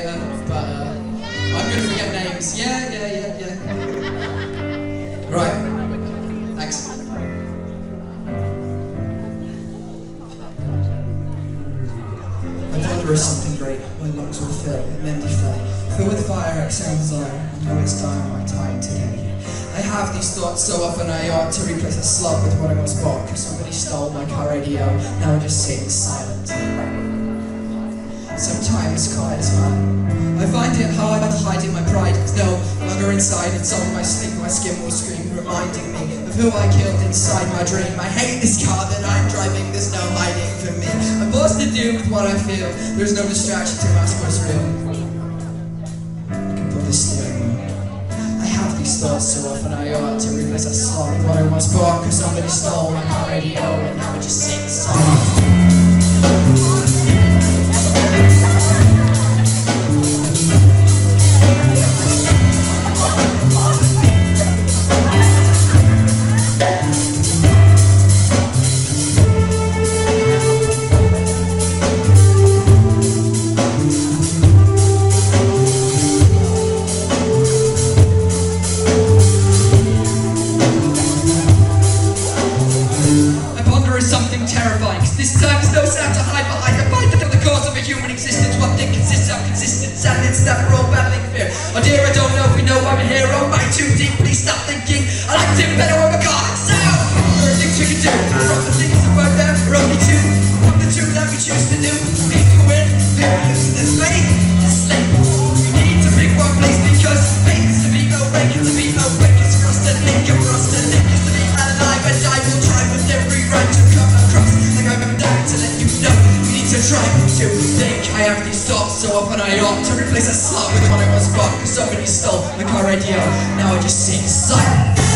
but uh, I'm gonna forget names. Yeah, yeah, yeah, yeah. Right. Thanks. I wonder if something great, my lungs will fill, and then deflate. Fill with fire, exhale desire. I know it's time, my time today. I have these thoughts so often I ought to replace a slug with what I once bought Cause somebody stole my car radio, now I just sit silent Sometimes quiet I it hard to hide in my pride no longer inside, it's on my sleep My skin will scream, reminding me of who I killed inside my dream. I hate this car that I'm driving, there's no hiding from me. I'm forced to do with what I feel. There's no distraction to ask what's real. I wheel I have these thoughts so often I ought to a song. With what I once bought Cause somebody stole my radio and now I just sing songs so often I ought To replace a slot with what I once bought Cause somebody stole my car radio Now I just sit silent